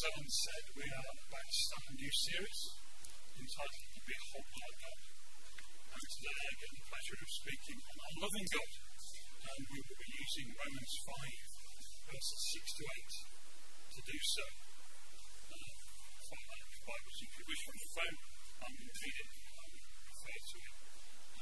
as Alan said, we are about to start a new series entitled The Behold Our God. And today I get the pleasure of speaking on our loving God. And we will be using Romans 5, verses 6 to 8 to do so. Uh, follow that Bibles if you wish from your phone. I'm going to read it and I will refer to it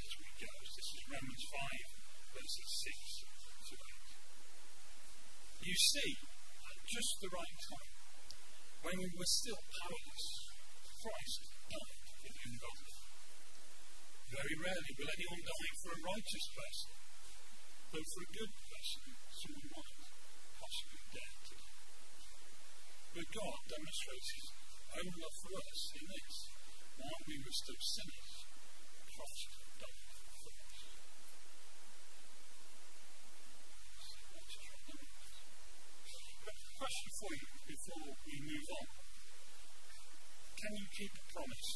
as we go. This is Romans 5, verses 6 to 8. You see, at just the right time, when we were still powerless, Christ died for the ungodly. Very rarely will anyone die for a righteous person, though for a good person, someone might possibly dare to die. But God demonstrates His own love for us in this. While we were still sinners, Christ died for us. Question for you before we move on. Can you keep a promise?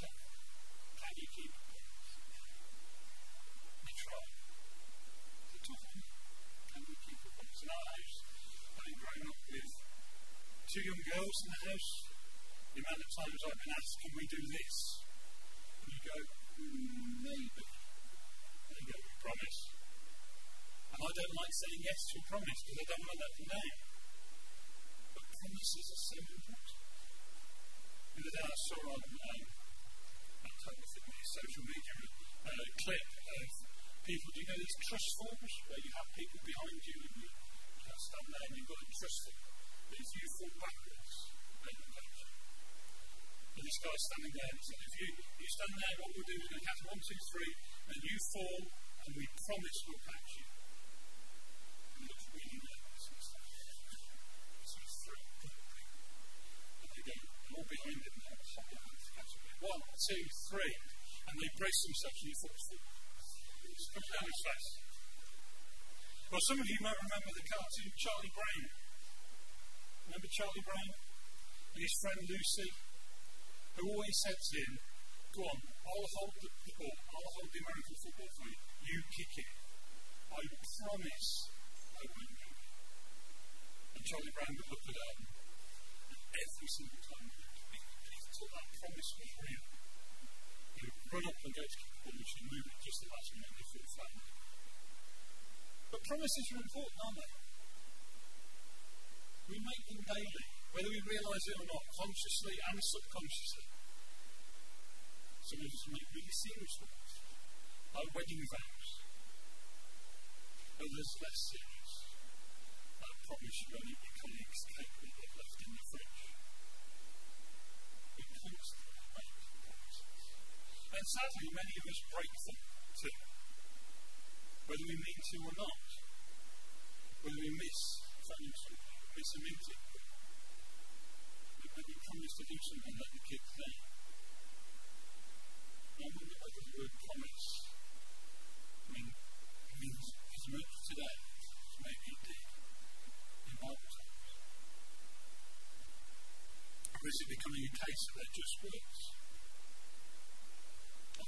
Can, you keep a promise? You try. It's a tough one. Can we keep a promise? In our house, having grown up with two young girls in the house, the amount of times I've been asked, can we do this? And you go, mm, maybe. There you go, we promise. I don't like saying yes to a promise because I don't want them down. But promises are so important. The other day I saw on um, that type of thing, social media a uh, clip of people. Do you know these trust forms where you have people behind you and you just stand there and you've got to trust them? But if you fall backwards, they will catch you. And this guy's standing there and said, if you, you stand there, what we'll do is to count one, two, three, and you fall, and we promise we'll catch you. And looks really nervous. So it's three. And they go, all behind him now, hold their hands to catch him. One, two, three. And they brace themselves and falls forward. It's coming down his face. Well, some of you might remember the cartoon Charlie Brown. Remember Charlie Brown? And his friend Lucy, who always said to him, Go on, I'll hold the, the ball, I'll hold the American football for you. You kick it. I promise I won't do it. And Charlie Brown would look at her, and every single time he thought that promise was real, run up the ball, and move it just the last minute before it fell. But promises are important, aren't they? We make them daily, whether we realise it or not, consciously and subconsciously. Some of us make really serious ones, like wedding vows. Others less serious. I promise you won't your colleague's cake that they've left in the fridge. We constantly. And sadly, many of us break them too. Whether we mean to or not. Whether we miss financial miss a meeting. But we promise to do something like the kids down. I wonder whether the word promise mean, means as much today as maybe it did in Bible times. Or is it becoming a case that they're just words?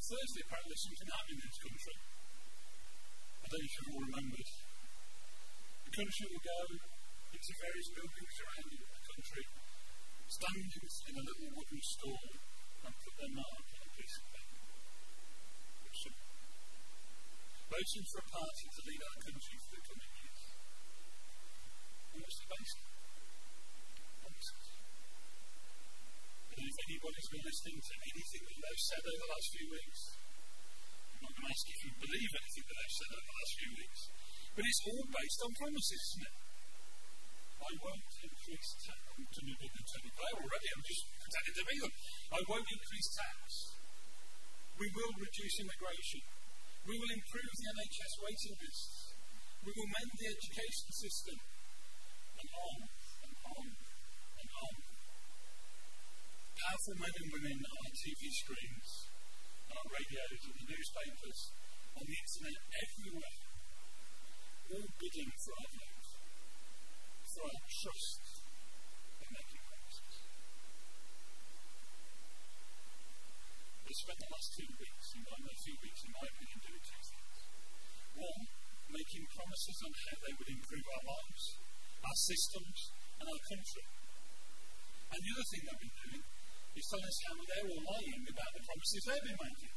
Thursday, apparently, something happened in this country. I don't know if you've all remembered. The country will go into various buildings around the country, stand in a little wooden stall and put their mark on a piece of paper. Voting for a party to lead our country for the coming years. And what's the basis? Promises. And if anybody's been listening to anything that they've said over the last few weeks, I'm not going to ask if you believe anything that they've said over the last few weeks, but it's all based on promises, isn't it? I won't increase tax. I'm doing a Tony Blair already. I'm just pretending to be them. I won't increase tax. We will reduce immigration. We will improve the NHS waiting lists. We will mend the education system. And on and on. Powerful men and women on TV screens, on our radios, on the newspapers, on the internet, everywhere, all bidding for our vote, for our trust in making promises. We spent the last two weeks, and in my, few weeks, in my opinion, doing two things. One, making promises on how they would improve our lives, our systems, and our country. And the other thing they've been doing is telling us how they're all lying about the promises they've been making.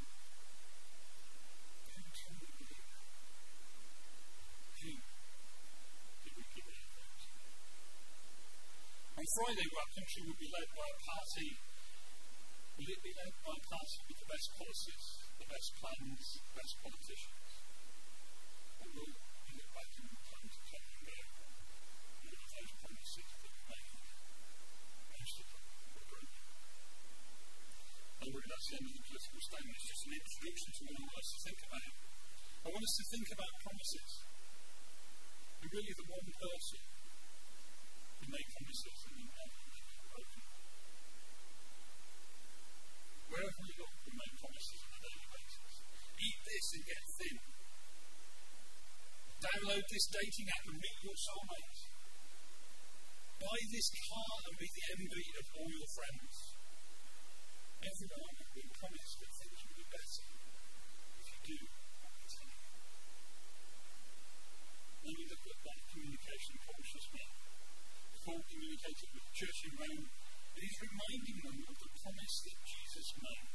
On Friday, our country will be led by a party. Will it be led by a party with the best policies, the best plans, the best politicians? Or will we look back and time to come and go? All of those promises that we most of them were broken. Anyway, that's the end of the political statement. It's just an introduction to what I want us to think about. I want us to think about promises. And really, the one person who made promises and then broken. Wherever we look, we make promises on a daily basis. Eat this and get thin. Download this dating app and meet your soulmate. Buy this car and be the envy of all your friends. Everyone will promise that things be better if you do what we tell you. Then we look at that communication Paul just. Paul communicated with the church in Rome, and he's reminding them of the promise that Jesus made.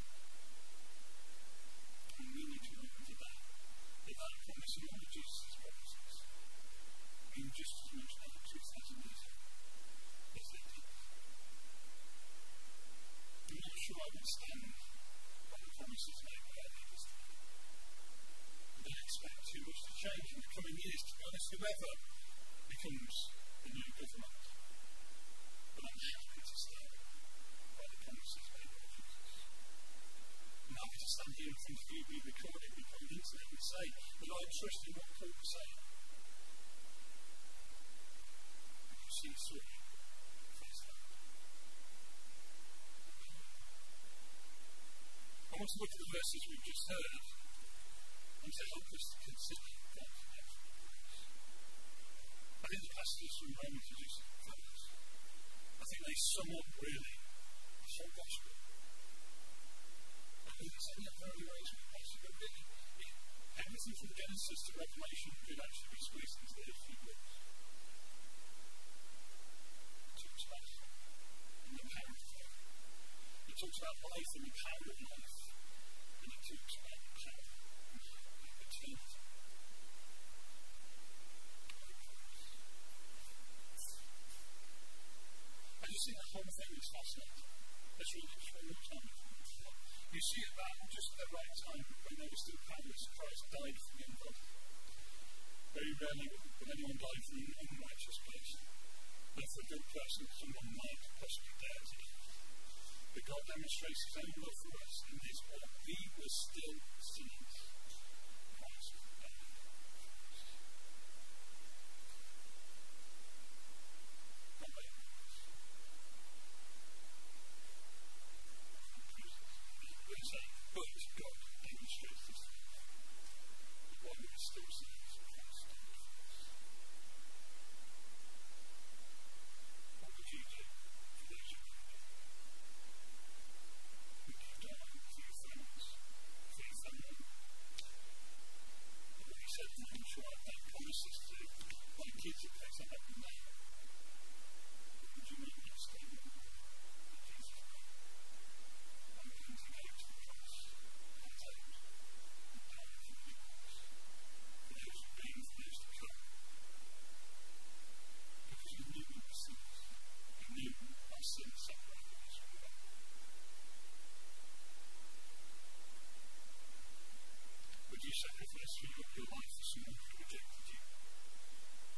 And we need to remember that that promise and all of Jesus' promises mean just as much now 2,000 years ago as they did. I'm not sure I would stand by the promises made by our leaders today. I expect too much to change in the coming years, to be honest, whoever becomes the new government. But I'm happy to stand by the promises made by Jesus. I'm happy to stand here in front of you, be recorded, be put on internet, and say that I trust in what Paul was saying. See through face To look at the verses we've just heard and to help us consider efforts. I think the passages from Romans are just fabulous. I think they sum up really the whole gospel. I think it's only a very, passage, but really, everything from Genesis to Revelation could actually be squeezed into those few words. It talks about and the power of hope. It talks about life and the power of life. It talks about the whole thing is fascinating. Let's read it just one more time. You see it about just at the right time when they were still powerless. Christ died for the ungodly. Very rarely will anyone die for an unrighteous person. But for a good person, someone might possibly dare to die. Demonstrates his own love for us in this while we were still sinners. Christ died for us. Not by works. But it's saying, but God demonstrates this love. That while we were still sinners, Christ died for us. What would you do for those you love? Would you die for your friends, for your family? But he said, I'm sure I've made promises to my kids in case I have them now. But would you make that statement that Jesus made? I'm going to go to the cross, untamed, and die for the cause, for those who've been, for those to come. Because he knew we were sinners. He knew our sin separated us from God. Would you sacrifice your, your life for someone who rejected you,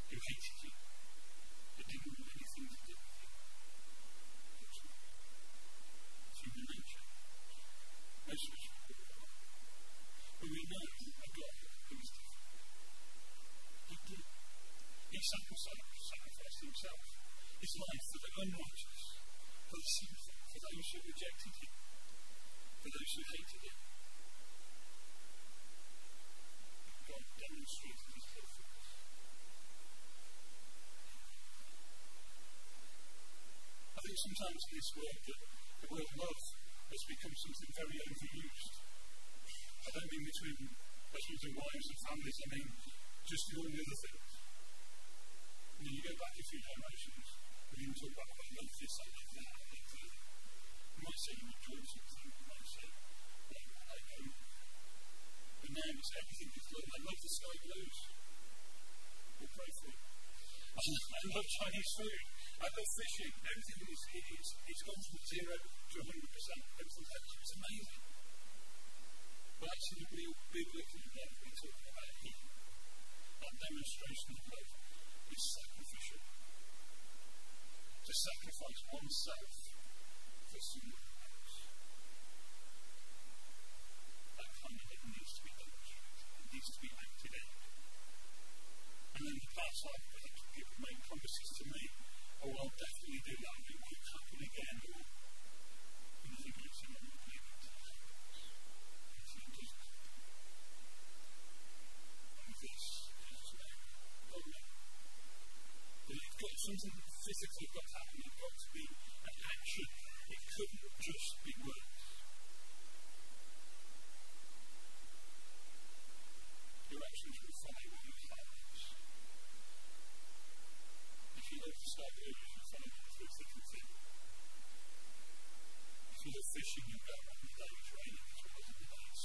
who hated you, who didn't want anything to do with you? Of course not. It's human nature. Most of us would do that. But we know a God who is different. He did. He sacrificed, himself, his life for the unrighteous, for the sinful, for those who rejected him, for those who hated him. God demonstrated his love for us. I think sometimes in this world that the word love has become something very overused. I don't mean between husbands and wives and families, I mean just all the other things. Then you go back a few generations, we can talk about, well, love this, I love that, I love that. You might say you enjoy something, you might say, well, I don't. But everything is good. I love the sky blues. We'll pray for it. I love Chinese food. I love fishing. Everything is, it's, it's gone from zero to 100%. Everything it's amazing. But actually, real biblically, then, we're talking about Him. That demonstration of love is sacrificial. To sacrifice oneself for someone else. That kind of thing needs to be demonstrated. It needs to be acted out. And then the past I've heard people make promises to me, oh, I'll definitely do that, it won't happen again, or anything else in my something physically got to happen. It got to be an action. It couldn't just be words. Your actions will follow what your heart. If you love to start early, you follow it through thick and thin. If you love fishing, you go on the day it's raining as well as the day it's.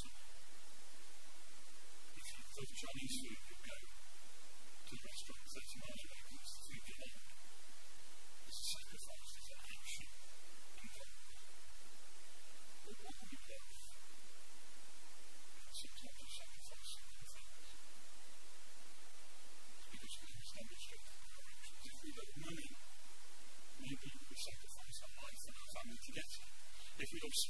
If you love Chinese food, you go to the restaurant 30 miles away because it's food you know sacrifice is an action involved. But what we love, sometimes we sacrifice certain things. Because we must demonstrate our actions. If we love money, maybe we sacrifice our life and our family to get it. If we love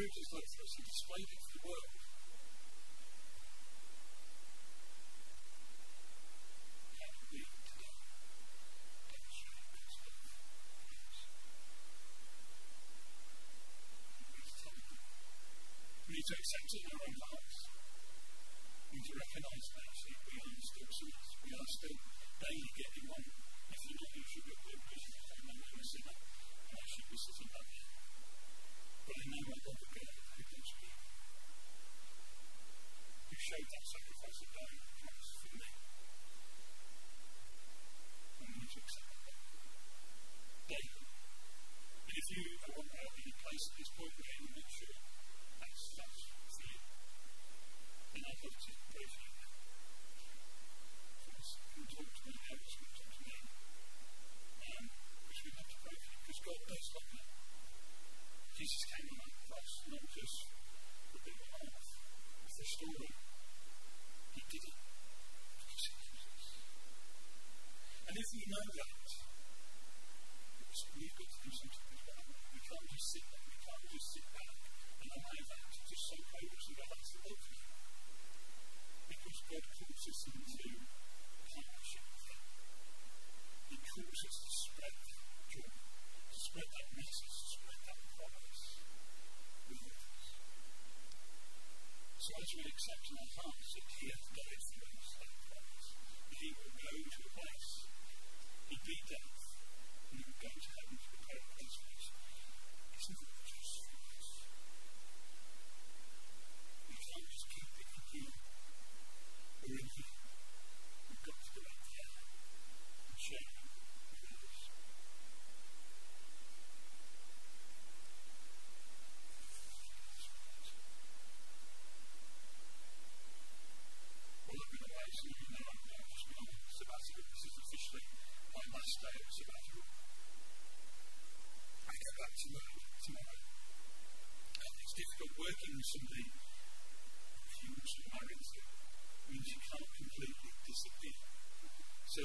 proved his love for us. He displayed it to the world. To accept it in our own hearts. We need to recognize that actually we are still sinners. We are still daily getting wrong. If you're not, you should be a good person. I'm a sinner. And I should be sitting there. But I know God will get it loves me. You showed that sacrifice of dying on the cross for me. And we need to accept that. Daily. And if you are at any place at this point where you're not sure that's for you, then I'd love to pray for you. Talk to me, to me. Love to pray for because God does love you. Jesus came not just the the story. He did it because he loves us. And if we know that, we've got to do something about it. We can't just sit there, we can't just sit back and allow that to just soak over us and go, that's you. Because God calls us into dealership thing becomes is to spread joy, to spread that message, to spread that promise with others. So as we accept in our hearts that He hath died for us, that promise, that He will go to a place, He beat death, somebody you're also married to. means you can't completely disappear. So,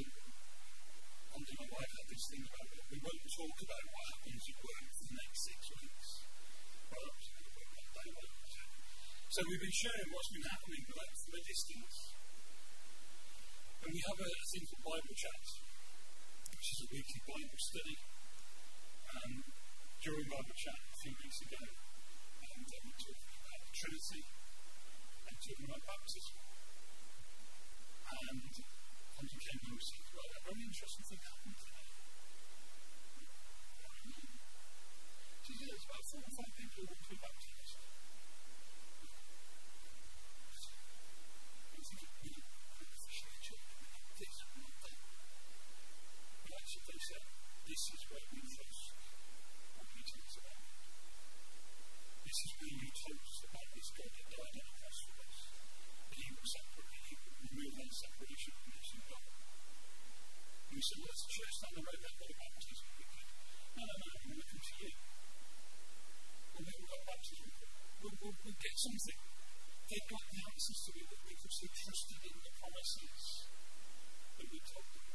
Andy and my wife had this thing about it. We won't talk about what happens at work for the next six weeks. Well, So we've been sharing what's been happening like, from a distance. And we have a, a thing called Bible Chat, which is a weekly Bible study. Um, during Bible Chat a few weeks ago, and um, we talked Trinity and talking about baptism. And something came along and said, well, a very interesting thing happened today. She said, about four or five people who want baptized. They said, this is where we first what meetings about. This is where you told us about this God that died on the cross for us. That he will separate, he will remove that separation from us and God. We it's a church down the road, they've baptism. We could, no, no, no, we're looking to you. Well, we haven't got baptism. We'll, we'll, we'll get something. They've got the answers to it because they trusted in the promises that we told them.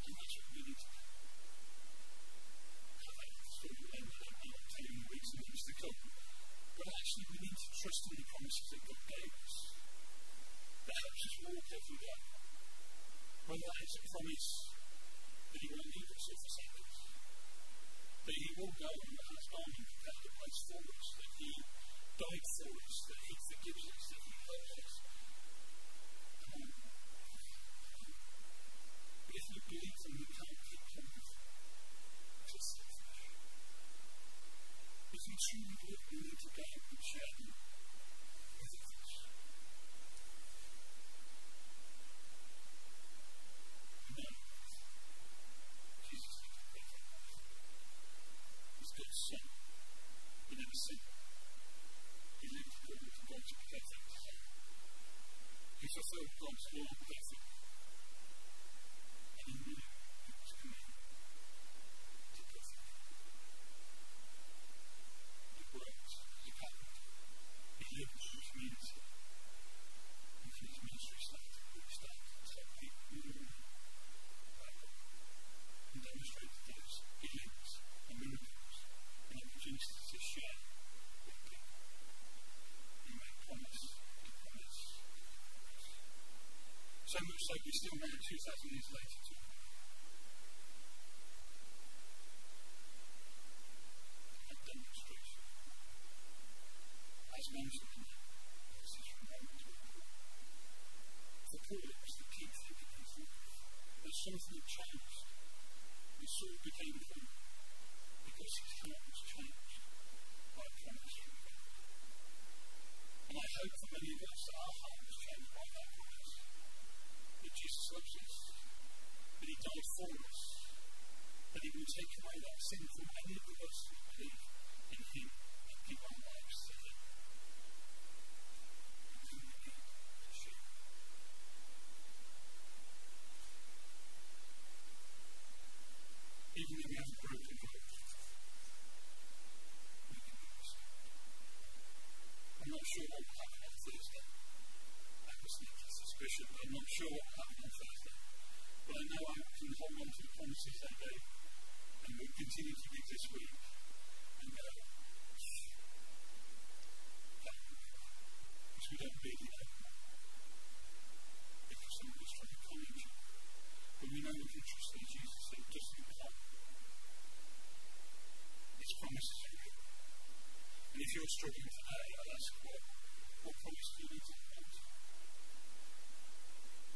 And that's what we need to do. Not telling weeks and to come. But actually, we need to trust in the promises that God gave us. That helps us walk every day. Whether that is a promise that He won't leave us or forsake us, that He will go and has gone and prepared a place for us, that He died for us, that He forgives us, that He loves us. Um, but if we believe them, we can't keep them just If we truly believe, we need to go and share them with others. We know Jesus is the perfect life. He's God's Son. Sinned. He lived according to God's perfect design. He fulfilled God's law perfectly. And he knew he was coming to perfect. He worked as a carpenter. He lived in the community. And for his ministry started, he started to tell people who knew about God and demonstrated those healings and miracles and opportunities to share with people. He made promise to promise to promise. Much so we still now, 2,000 years later, a demonstration. As mentioned in the passage from Romans 1. For the key thing in his life. There's something that changed. And Saul became Paul because his heart was changed by promise from God. And I hope for many of us that our was changed by that promise. Jesus that He died for us, that He will take away that sin from any of us who believe in Him and give our lives to Him. Even though we have a broken heart, we can be restored. I'm not sure what will happen on Thursday. I have a sneaky suspicion, I'm not sure what will happen on Thursday. But I know I can hold on to the promises they gave, and will continue to give this week, and go, that be because we don't really know. Because somebody's trying to come at you. But we know we can that Jesus said, just time. His promises are real. And if you're struggling today, I'll ask what, what promise do you need to hold?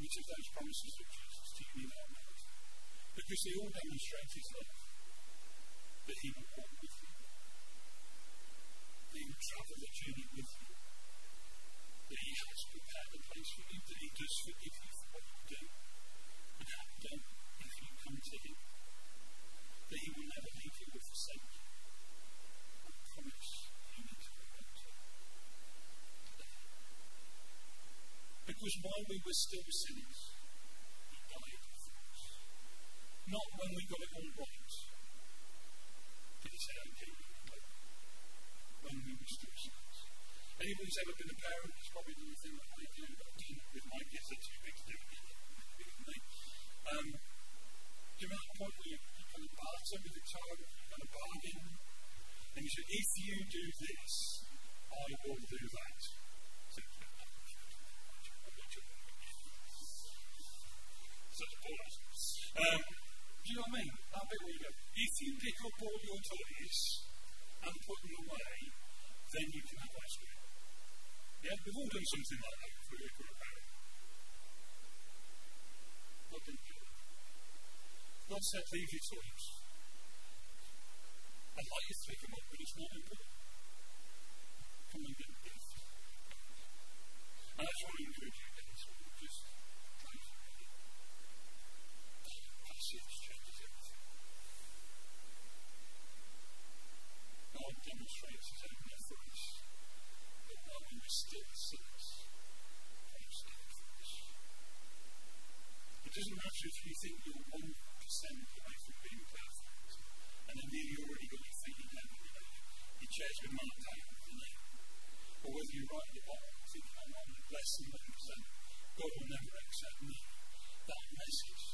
Which of those promises of Jesus do you need to on to? Because they all demonstrate his love. That he will walk with you. That he will travel the journey with you. That he has prepared a place for you. That he does forgive you for what you do and have done if you come to him. That he will never leave you or forsake you. I promise you need to hold on to today. Because while we were still sinners, he died. Not when we got it all right. Did he say, okay? When we were still sinners. Anybody's ever been a parent, it's probably the thing that I do. I've with my kids, they're too big to do it. Um, you remember that point where you, you kind of barter with the child, you kind of bargain? And he said, if you do this, I will do that. Um, do you know what I mean? That bit where you go, if you pick up all your toys and put them away, then you can have ice cream. Yeah, we've all done something like that before we were a parent. God didn't do. God said, leave your toys. I'd like you to pick them up, but it's not important. Come and get a. And I just want to encourage you Just close your Passage changes everything. God demonstrates his own love for us. Still sinners, Christ died for us. It doesn't matter if you think you're 1% away from being perfect, and then you already got your feet in heaven, you know, your chair's out, you know, or whether you're right at the bottom, thinking I'm less than 1%, God will never accept me. That message